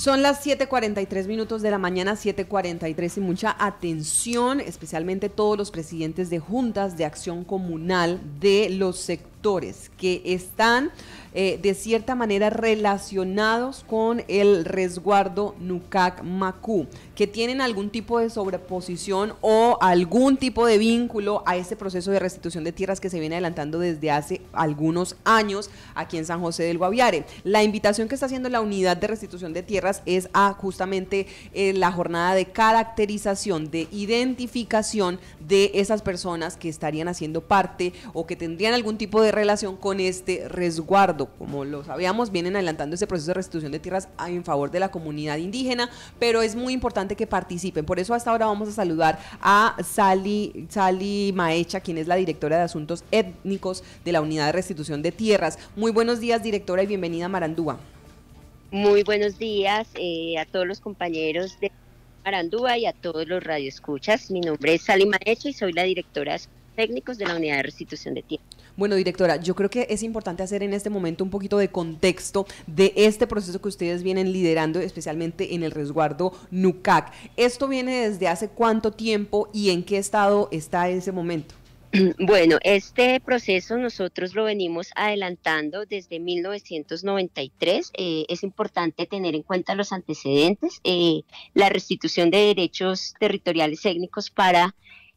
Son las 7:43 minutos de la mañana, 7:43 y mucha atención, especialmente todos los presidentes de juntas de acción comunal de los sectores que están eh, de cierta manera relacionados con el resguardo Nucac Macú, que tienen algún tipo de sobreposición o algún tipo de vínculo a este proceso de restitución de tierras que se viene adelantando desde hace algunos años aquí en San José del Guaviare. La invitación que está haciendo la unidad de restitución de tierras es a justamente eh, la jornada de caracterización, de identificación de esas personas que estarían haciendo parte o que tendrían algún tipo de relación con este resguardo como lo sabíamos, vienen adelantando ese proceso de restitución de tierras en favor de la comunidad indígena, pero es muy importante que participen. Por eso hasta ahora vamos a saludar a Sally, Sally Maecha, quien es la directora de Asuntos Étnicos de la Unidad de Restitución de Tierras. Muy buenos días, directora, y bienvenida a Marandúa. Muy buenos días eh, a todos los compañeros de Marandúa y a todos los radioescuchas. Mi nombre es Sally Maecha y soy la directora de técnicos de la Unidad de Restitución de Tierras. Bueno, directora, yo creo que es importante hacer en este momento un poquito de contexto de este proceso que ustedes vienen liderando, especialmente en el resguardo NUCAC. ¿Esto viene desde hace cuánto tiempo y en qué estado está ese momento? Bueno, este proceso nosotros lo venimos adelantando desde 1993. Eh, es importante tener en cuenta los antecedentes. Eh, la restitución de derechos territoriales étnicos para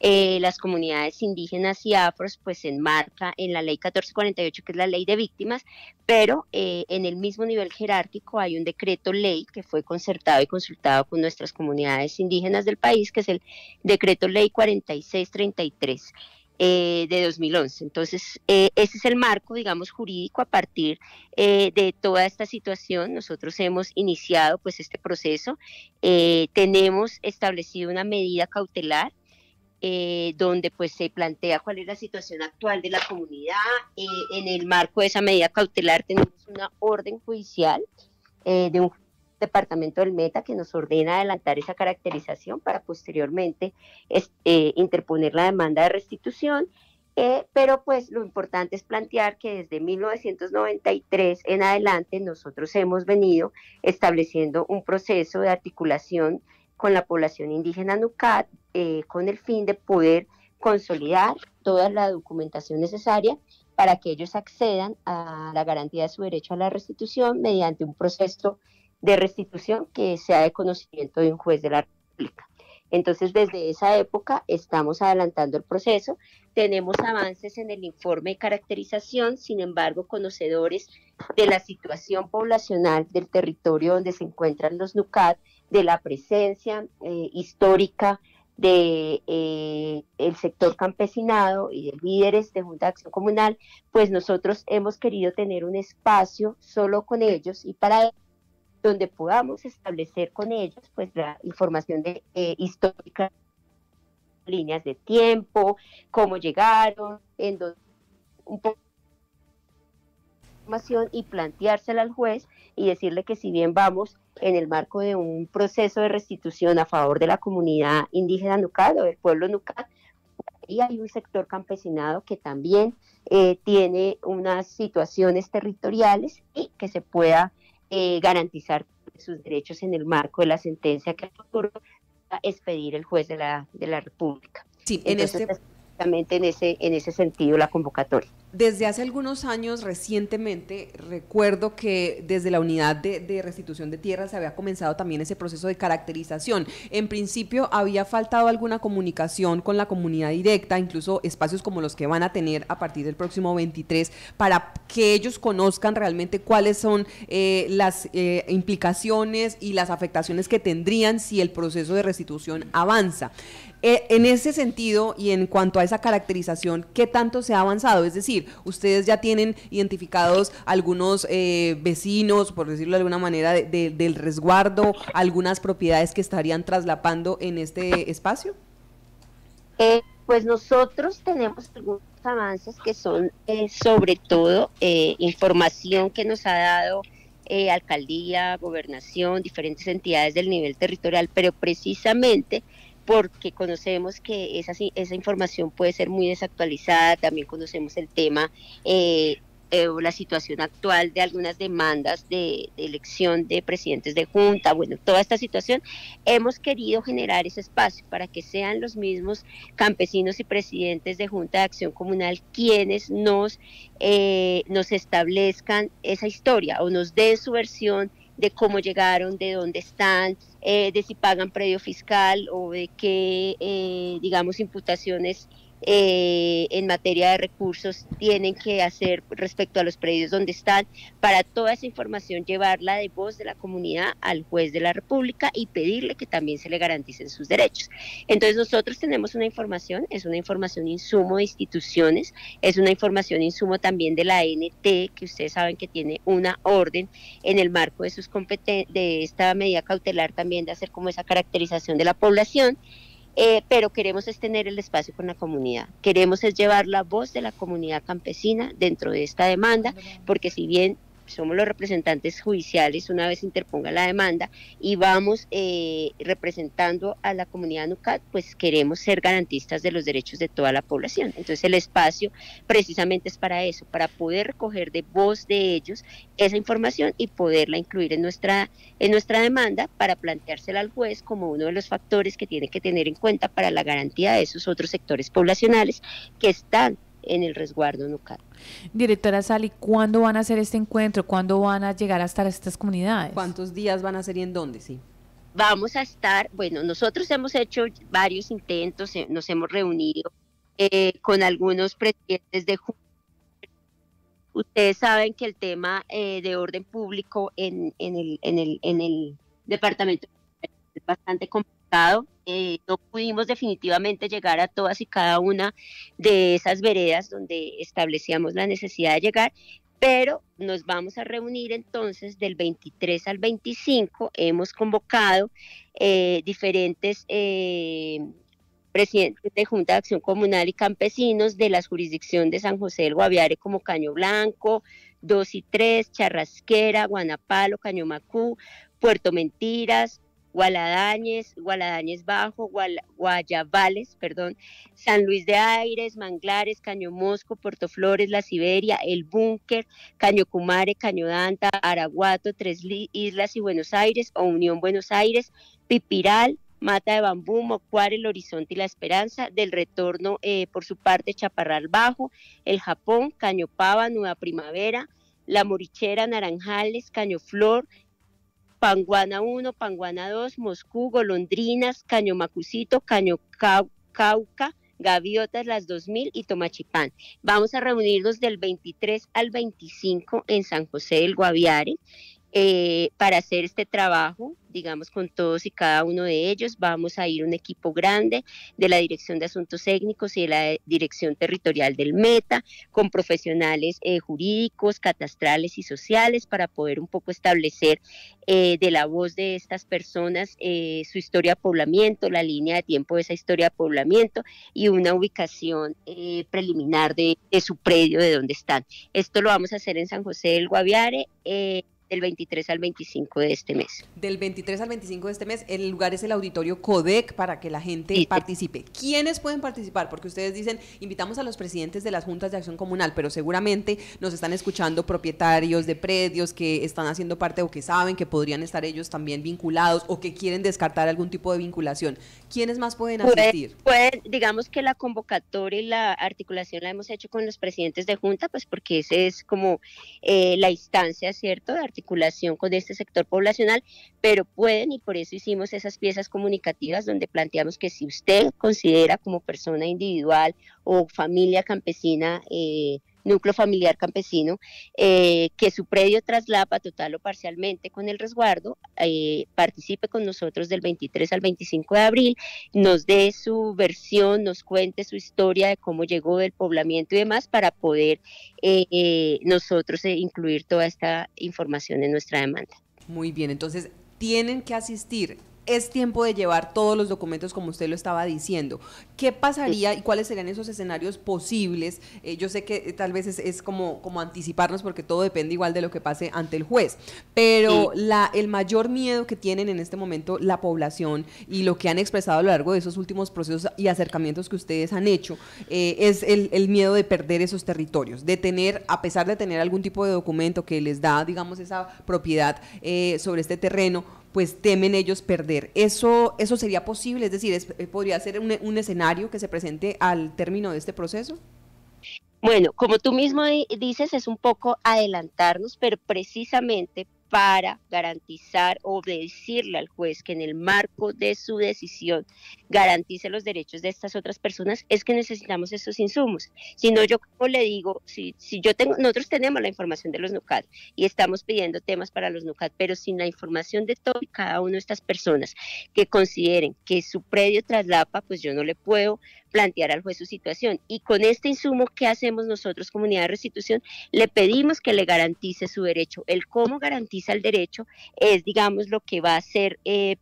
eh, las comunidades indígenas y afros pues se enmarca en la ley 1448 que es la ley de víctimas, pero eh, en el mismo nivel jerárquico hay un decreto ley que fue concertado y consultado con nuestras comunidades indígenas del país, que es el decreto ley 4633. Eh, de 2011. Entonces, ese es el marco, digamos, jurídico a partir de toda esta situación. Nosotros hemos iniciado pues este proceso, tenemos establecido una medida cautelar eh, donde pues se plantea cuál es la situación actual de la comunidad. Eh, en el marco de esa medida cautelar tenemos una orden judicial eh, de un departamento del Meta que nos ordena adelantar esa caracterización para posteriormente interponer la demanda de restitución. pero pues lo importante es plantear que desde 1993 en adelante nosotros hemos venido estableciendo un proceso de articulación con la población indígena NUCAT eh, con el fin de poder consolidar toda la documentación necesaria para que ellos accedan a la garantía de su derecho a la restitución mediante un proceso de restitución que sea de conocimiento de un juez de la República. Entonces, desde esa época estamos adelantando el proceso. Tenemos avances en el informe de caracterización, sin embargo, conocedores de la situación poblacional del territorio donde se encuentran los NUCAD de la presencia eh, histórica de eh, el sector campesinado y de líderes de Junta de Acción Comunal, pues nosotros hemos querido tener un espacio solo con ellos y para donde podamos establecer con ellos pues la información de eh, histórica líneas de tiempo, cómo llegaron, en donde un poco información y planteársela al juez y decirle que si bien vamos en el marco de un proceso de restitución a favor de la comunidad indígena Nucat o del pueblo Nucat, y hay un sector campesinado que también eh, tiene unas situaciones territoriales y que se pueda eh, garantizar sus derechos en el marco de la sentencia que a expedir el juez de la, de la República. Sí, en este en ese, en ese sentido la convocatoria. Desde hace algunos años, recientemente, recuerdo que desde la unidad de, restitución de tierras se había comenzado también ese proceso de caracterización. En principio había faltado alguna comunicación con la comunidad directa, incluso espacios como los que van a tener a partir del próximo 23, para que ellos conozcan realmente cuáles son eh, las eh, implicaciones y las afectaciones que tendrían si el proceso de restitución avanza. Eh, en ese sentido y en cuanto a esa caracterización, ¿qué tanto se ha avanzado? Es decir, ustedes ya tienen identificados algunos eh, vecinos, por decirlo de alguna manera, del resguardo, algunas propiedades que estarían traslapando en este espacio? Eh, pues nosotros tenemos algunos avances que son sobre todo información que nos ha dado alcaldía, gobernación, diferentes entidades del nivel territorial, pero precisamente porque conocemos que esa, esa información puede ser muy desactualizada, también conocemos el tema eh, eh, o la situación actual de algunas demandas de, elección de presidentes de junta, bueno, toda esta situación, hemos querido generar ese espacio para que sean los mismos campesinos y presidentes de junta de acción comunal quienes nos, eh, nos establezcan esa historia o nos den su versión de cómo llegaron, de dónde están, eh, de si pagan predio fiscal o de qué, digamos, imputaciones eh, en materia de recursos tienen que hacer respecto a los predios donde están, para toda esa información llevarla de voz de la comunidad al juez de la República y pedirle que también se le garanticen sus derechos. Entonces nosotros tenemos una información, es una información insumo de instituciones, es una información insumo también de la NT, que ustedes saben que tiene una orden en el marco de sus de esta medida cautelar también de hacer como esa caracterización de la población. Eh, pero queremos es tener el espacio con la comunidad, queremos es llevar la voz de la comunidad campesina dentro de esta demanda, porque si bien somos los representantes judiciales una vez interponga la demanda y vamos eh, representando a la comunidad NUCAT, pues queremos ser garantistas de los derechos de toda la población. Entonces el espacio precisamente es para eso, para poder recoger de voz de ellos esa información y poderla incluir en nuestra, en nuestra demanda para planteársela al juez como uno de los factores que tiene que tener en cuenta para la garantía de esos otros sectores poblacionales que están en el resguardo nuclear. Directora Sally, ¿cuándo van a hacer este encuentro? ¿Cuándo van a llegar hasta estas comunidades? ¿Cuántos días van a ser y en dónde? Sí. Vamos a estar, bueno, nosotros hemos hecho varios intentos, eh, nos hemos reunido eh, con algunos presidentes de Ustedes saben que el tema eh, de orden público en, en, el, en, el, en el departamento es bastante complicado. Eh, no pudimos definitivamente llegar a todas y cada una de esas veredas donde establecíamos la necesidad de llegar, pero nos vamos a reunir entonces del 23 al 25. Hemos convocado eh, diferentes eh, presidentes de Junta de Acción Comunal y Campesinos de la jurisdicción de San José del Guaviare como Caño Blanco, 2 y 3, Charrasquera, Guanapalo, Cañomacú, Puerto Mentiras, Gualadañez, Gualadañez Bajo, Guayabales, perdón, San Luis de Aires, Manglares, Caño Mosco, Puerto Flores, La Siberia, El Búnker, Caño Cumare, Caño Danta, Araguato, Tres Islas y Buenos Aires o Unión Buenos Aires, Pipiral, Mata de Bambú, Mocuar, El Horizonte y La Esperanza, del retorno eh, por su parte Chaparral Bajo, El Japón, Caño Pava, Nueva Primavera, La Morichera, Naranjales, Caño Flor, Panguana 1, Panguana 2, Moscú, Golondrinas, Caño Macucito, Caño Cauca, Gaviotas, las 2000 y Tomachipán. Vamos a reunirnos del 23 al 25 en San José del Guaviare eh, para hacer este trabajo digamos, con todos y cada uno de ellos. Vamos a ir un equipo grande de la Dirección de Asuntos Técnicos y de la Dirección Territorial del Meta, con profesionales eh, jurídicos, catastrales y sociales, para poder un poco establecer eh, de la voz de estas personas eh, su historia de poblamiento, la línea de tiempo de esa historia de poblamiento y una ubicación preliminar de, de, su predio, de donde están. Esto lo vamos a hacer en San José del Guaviare del 23 al 25 de este mes. Del 23 al 25 de este mes, el lugar es el auditorio CODEC para que la gente participe. ¿Quiénes pueden participar? Porque ustedes dicen, invitamos a los presidentes de las juntas de acción comunal, pero seguramente nos están escuchando propietarios de predios que están haciendo parte o que saben que podrían estar ellos también vinculados o que quieren descartar algún tipo de vinculación. ¿Quiénes más pueden asistir? Pueden, digamos que la convocatoria y la articulación la hemos hecho con los presidentes de junta, pues porque ese es como eh, la instancia, ¿cierto?, de articulación con este sector poblacional, pero pueden y por eso hicimos esas piezas comunicativas donde planteamos que si usted considera como persona individual o familia campesina, eh, núcleo familiar campesino, eh, que su predio traslapa total o parcialmente con el resguardo, eh, participe con nosotros del 23 al 25 de abril, nos dé su versión, nos cuente su historia de cómo llegó del poblamiento y demás para poder eh, nosotros incluir toda esta información en nuestra demanda. Muy bien, entonces tienen que asistir es tiempo de llevar todos los documentos como usted lo estaba diciendo. ¿Qué pasaría y cuáles serían esos escenarios posibles? Eh, yo sé que eh, tal vez es, como, como anticiparnos porque todo depende igual de lo que pase ante el juez, pero la, el mayor miedo que tienen en este momento la población y lo que han expresado a lo largo de esos últimos procesos y acercamientos que ustedes han hecho eh, es el, el miedo de perder esos territorios, de tener, a pesar de tener algún tipo de documento que les da, digamos, esa propiedad sobre este terreno, pues temen ellos perder. ¿Eso, eso sería posible? Es decir, eh, ¿podría ser un, un escenario que se presente al término de este proceso? Bueno, como tú mismo dices, es un poco adelantarnos, pero precisamente para garantizar o decirle al juez que en el marco de su decisión garantice los derechos de estas otras personas, es que necesitamos esos insumos. Si no, yo como le digo, si, si yo tengo, nosotros tenemos la información de los NUCAD y estamos pidiendo temas para los NUCAD, pero sin la información de todo y cada una de estas personas que consideren que su predio traslapa, pues yo no le puedo plantear al juez su situación. Y con este insumo, ¿qué hacemos nosotros, comunidad de restitución? Le pedimos que le garantice su derecho. El cómo garantiza el derecho es, digamos, lo que va a ser eh,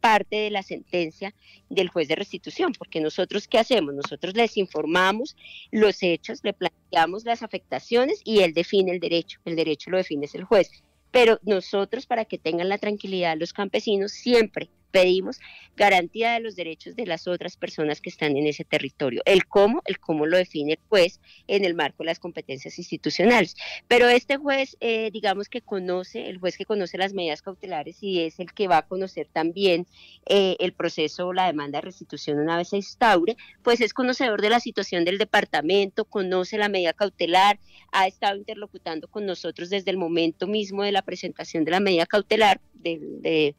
parte de la sentencia del juez de restitución, porque nosotros, ¿qué hacemos? Nosotros les informamos los hechos, le planteamos las afectaciones y él define el derecho. El derecho lo define el juez. Pero nosotros, para que tengan la tranquilidad los campesinos, siempre pedimos garantía de los derechos de las otras personas que están en ese territorio. El cómo, el cómo lo define el juez en el marco de las competencias institucionales. Pero este juez, eh, digamos que conoce, el juez que conoce las medidas cautelares y es el que va a conocer también eh, el proceso o la demanda de restitución una vez se instaure, pues es conocedor de la situación del departamento, conoce la medida cautelar, ha estado interlocutando con nosotros desde el momento mismo de la presentación de la medida cautelar. de,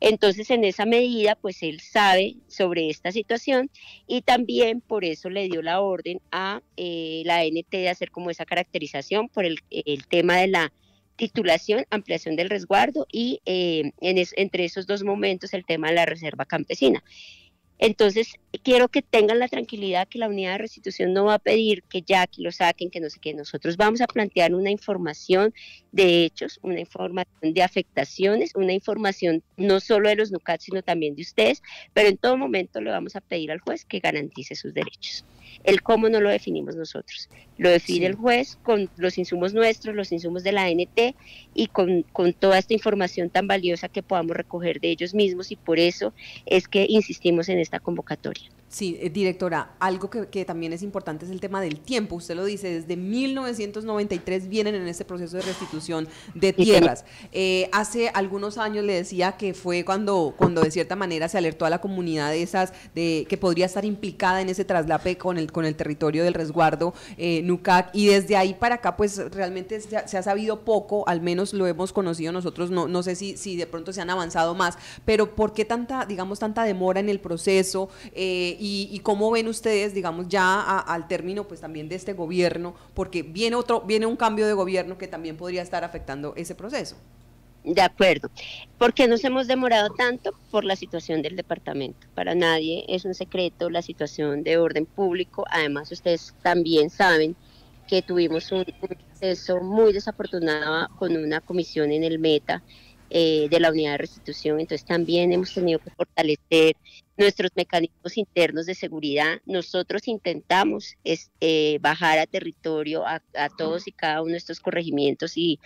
entonces, en esa medida, pues él sabe sobre esta situación y también por eso le dio la orden a eh, la NT de hacer como esa caracterización por el, tema de la titulación, ampliación del resguardo y eh, en entre esos dos momentos el tema de la reserva campesina. Entonces, quiero que tengan la tranquilidad que la unidad de restitución no va a pedir que ya que lo saquen, que no sé qué. Nosotros vamos a plantear una información de hechos, una información de afectaciones, una información no solo de los NUCAT, sino también de ustedes, pero en todo momento le vamos a pedir al juez que garantice sus derechos. El cómo no lo definimos nosotros, lo define el juez con los insumos nuestros, los insumos de la ANT y con, con toda esta información tan valiosa que podamos recoger de ellos mismos y por eso es que insistimos en esta convocatoria. Sí, eh, directora, algo que, también es importante es el tema del tiempo. Usted lo dice, desde 1993 vienen en este proceso de restitución de tierras. Eh, hace algunos años le decía que fue cuando, cuando de cierta manera se alertó a la comunidad de esas, de que podría estar implicada en ese traslape con el, con el territorio del resguardo eh, NUCAC, y desde ahí para acá, pues realmente se ha, sabido poco, al menos lo hemos conocido nosotros, no, no sé si, si de pronto se han avanzado más, pero ¿por qué tanta, digamos, tanta demora en el proceso? Y, cómo ven ustedes, digamos, ya al término pues también de este gobierno, porque viene otro, viene un cambio de gobierno que también podría estar afectando ese proceso. De acuerdo. ¿Por qué nos hemos demorado tanto? Por la situación del departamento. Para nadie es un secreto la situación de orden público. Además, ustedes también saben que tuvimos un proceso muy desafortunado con una comisión en el Meta eh, de la unidad de restitución. Entonces también hemos tenido que fortalecer nuestros mecanismos internos de seguridad. Nosotros intentamos eh, bajar a territorio a, a, todos y cada uno de estos corregimientos y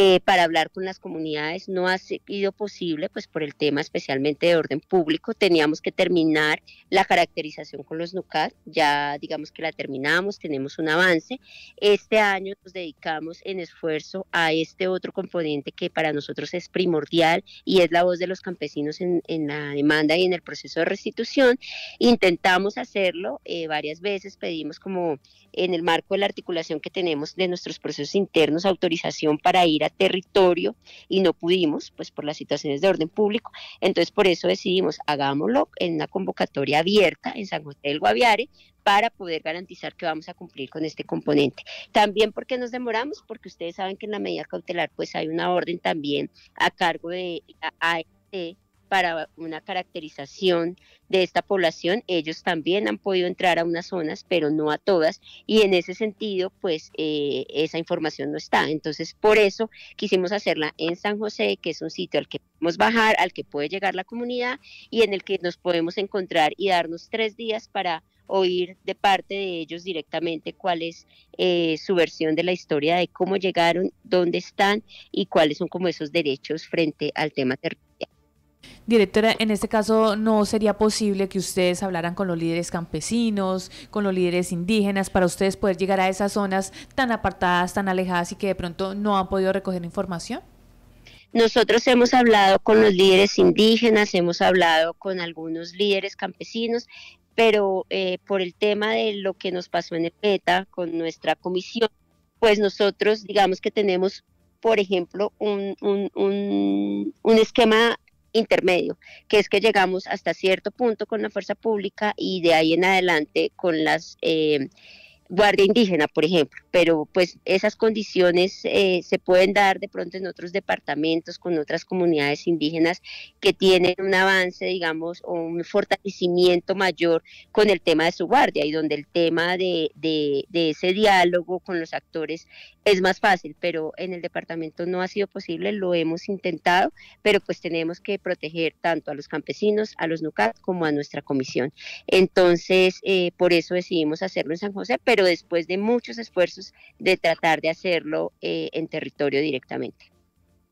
eh, para hablar con las comunidades. No ha sido posible, pues por el tema especialmente de orden público. Teníamos que terminar la caracterización con los NUCAD, ya digamos que la terminamos, tenemos un avance. Este año nos dedicamos en esfuerzo a este otro componente que para nosotros es primordial y es la voz de los campesinos en, la demanda y en el proceso de restitución. Intentamos hacerlo eh, varias veces, pedimos como en el marco de la articulación que tenemos de nuestros procesos internos autorización para ir a territorio y no pudimos, pues por las situaciones de orden público. Entonces, por eso decidimos, hagámoslo en una convocatoria abierta en San José del Guaviare para poder garantizar que vamos a cumplir con este componente. También porque nos demoramos, porque ustedes saben que en la medida cautelar pues hay una orden también a cargo de AET para una caracterización de esta población. Ellos también han podido entrar a unas zonas, pero no a todas, y en ese sentido, pues eh, esa información no está. Entonces, por eso quisimos hacerla en San José, que es un sitio al que podemos bajar, al que puede llegar la comunidad y en el que nos podemos encontrar y darnos tres días para oír de parte de ellos directamente cuál es eh, su versión de la historia de cómo llegaron, dónde están y cuáles son como esos derechos frente al tema territorial. Directora, en este caso no sería posible que ustedes hablaran con los líderes campesinos, con los líderes indígenas, para ustedes poder llegar a esas zonas tan apartadas, tan alejadas y que de pronto no han podido recoger información. Nosotros hemos hablado con los líderes indígenas, hemos hablado con algunos líderes campesinos, pero eh, por el tema de lo que nos pasó en el PETA con nuestra comisión, pues nosotros digamos que tenemos, por ejemplo, un, un, un, un esquema intermedio, que es que llegamos hasta cierto punto con la fuerza pública y de ahí en adelante con las eh, guardia indígena, por ejemplo, pero pues esas condiciones eh, se pueden dar de pronto en otros departamentos con otras comunidades indígenas que tienen un avance, digamos, o un fortalecimiento mayor con el tema de su guardia y donde el tema de, ese diálogo con los actores es más fácil, pero en el departamento no ha sido posible, lo hemos intentado, pero pues tenemos que proteger tanto a los campesinos, a los NUCAT como a nuestra comisión. Entonces, eh, por eso decidimos hacerlo en San José, pero después de muchos esfuerzos de tratar de hacerlo eh, en territorio directamente.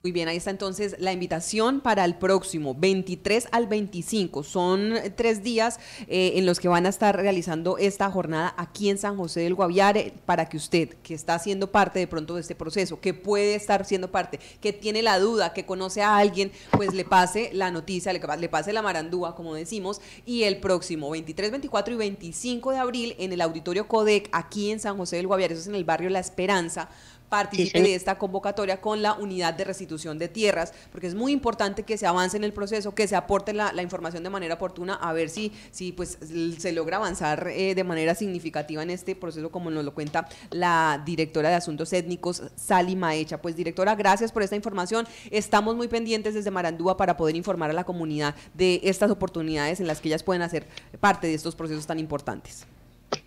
Muy bien, ahí está entonces la invitación para el próximo 23 al 25. Son tres días eh, en los que van a estar realizando esta jornada aquí en San José del Guaviare para que usted, que está siendo parte de pronto de este proceso, que puede estar siendo parte, que tiene la duda, que conoce a alguien, pues le pase la noticia, le, le pase la marandúa, como decimos, y el próximo 23, 24 y 25 de abril en el Auditorio Codec aquí en San José del Guaviare, eso es en el barrio La Esperanza participe de esta convocatoria con la unidad de restitución de tierras, porque es muy importante que se avance en el proceso, que se aporte la, información de manera oportuna, a ver si, si pues se logra avanzar eh, de manera significativa en este proceso, como nos lo cuenta la directora de Asuntos Étnicos, Sali Maecha. Pues directora, gracias por esta información. Estamos muy pendientes desde Marandúa para poder informar a la comunidad de estas oportunidades en las que ellas pueden hacer parte de estos procesos tan importantes.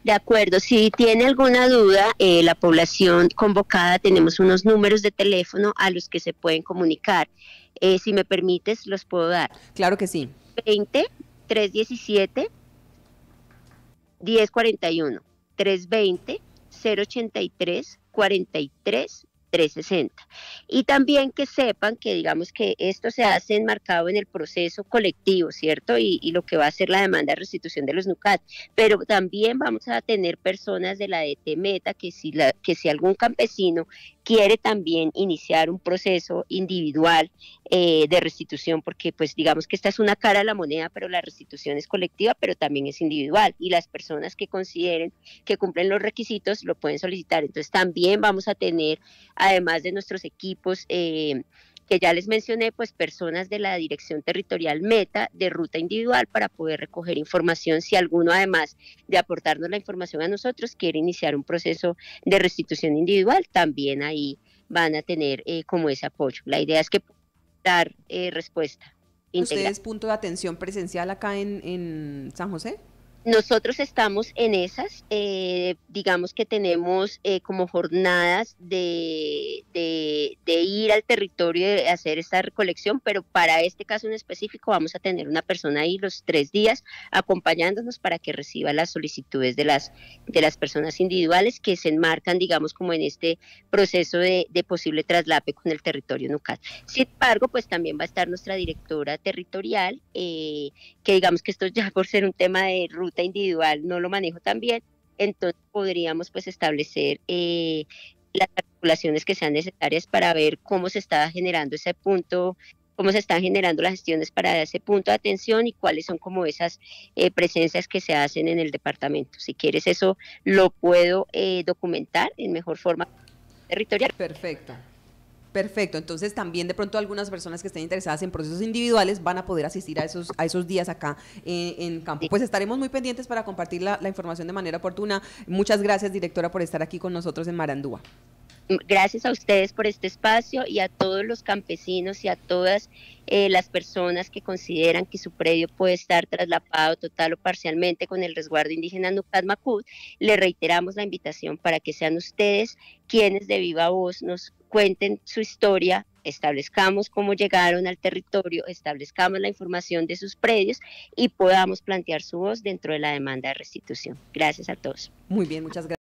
De acuerdo, si tiene alguna duda, eh, la población convocada tenemos unos números de teléfono a los que se pueden comunicar. Eh, si me permites, los puedo dar. Claro que sí. 20 317 1041 320 083 43 360. Y también que sepan que digamos que esto se hace enmarcado en el proceso colectivo, ¿cierto? Y, lo que va a ser la demanda de restitución de los NUCAT. Pero también vamos a tener personas de la DT Meta que si, la, que si algún campesino quiere también iniciar un proceso individual eh, de restitución, porque pues digamos que esta es una cara de la moneda, pero la restitución es colectiva, pero también es individual, y las personas que consideren que cumplen los requisitos lo pueden solicitar. Entonces también vamos a tener, además de nuestros equipos, eh, que ya les mencioné, pues personas de la Dirección Territorial Meta de ruta individual para poder recoger información si alguno además de aportarnos la información a nosotros quiere iniciar un proceso de restitución individual, también ahí van a tener eh, como ese apoyo. La idea es que dar eh, respuesta. ¿Ustedes punto de atención presencial acá en, en San José? Nosotros estamos en esas, eh, digamos que tenemos eh, como jornadas de, ir al territorio y hacer esta recolección, pero para este caso en específico vamos a tener una persona ahí los tres días acompañándonos para que reciba las solicitudes de las, de las personas individuales que se enmarcan, digamos, como en este proceso de, de posible traslape con el territorio NUCAT. Sin embargo, pues también va a estar nuestra directora territorial, eh, que digamos que esto ya por ser un tema de individual no lo manejo tan bien, entonces podríamos pues establecer eh, las articulaciones que sean necesarias para ver cómo se está generando ese punto cómo se están generando las gestiones para ese punto de atención y cuáles son como esas eh, presencias que se hacen en el departamento. Si quieres eso, lo puedo eh, documentar en mejor forma territorial. Perfecto. Perfecto, entonces también de pronto algunas personas que estén interesadas en procesos individuales van a poder asistir a esos, a esos días acá eh, en campo. Pues estaremos muy pendientes para compartir la, información de manera oportuna. Muchas gracias, directora, por estar aquí con nosotros en Marandúa. gracias a ustedes por este espacio y a todos los campesinos y a todas eh, las personas que consideran que su predio puede estar traslapado total o parcialmente con el resguardo indígena Nucat Macud, le reiteramos la invitación para que sean ustedes quienes de viva voz nos cuenten su historia, establezcamos cómo llegaron al territorio, establezcamos la información de sus predios y podamos plantear su voz dentro de la demanda de restitución. Gracias a todos. Muy bien, muchas gracias.